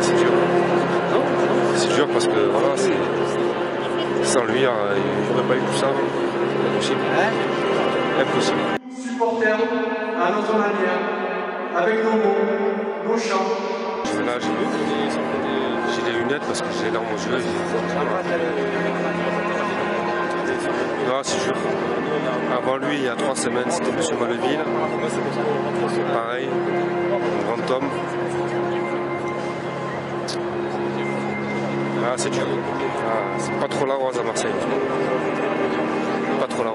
C'est dur. C'est dur parce que voilà. Sans lui, hein, il n'y aurait pas eu tout ça. Impossible. Impossible. Supporters, à notre manière, avec nos mots, nos chants. Là, j'ai des, lunettes parce que j'ai larmes aux yeux. Non, c'est sûr. Avant lui, il y a trois semaines, c'était M. Maleville. Pareil, un grand homme. C'est dur. Ah, c'est pas trop la rose à Marseille. Pas trop la.